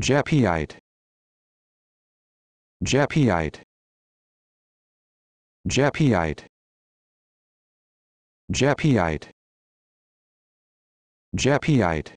Japiite. Japiite. Japiite. Japiite. Japiite.